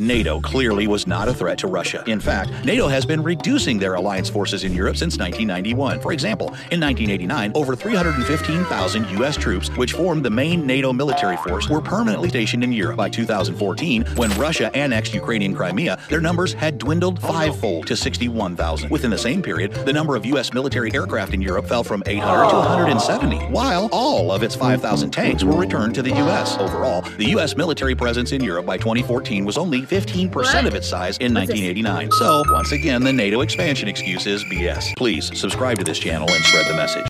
NATO clearly was not a threat to Russia. In fact, NATO has been reducing their alliance forces in Europe since 1991. For example, in 1989, over 315,000 U.S. troops, which formed the main NATO military force, were permanently stationed in Europe. By 2014, when Russia annexed Ukrainian Crimea, their numbers had dwindled fivefold to 61,000. Within the same period, the number of U.S. military aircraft in Europe fell from 800 to 170, while all of its 5,000 tanks were returned to the U.S. Overall, the U.S. military presence in Europe by 2014 was only 15% What? of its size in 1989. So, once again, the NATO expansion excuse is BS. Please subscribe to this channel and spread the message.